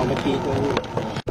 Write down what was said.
我们可以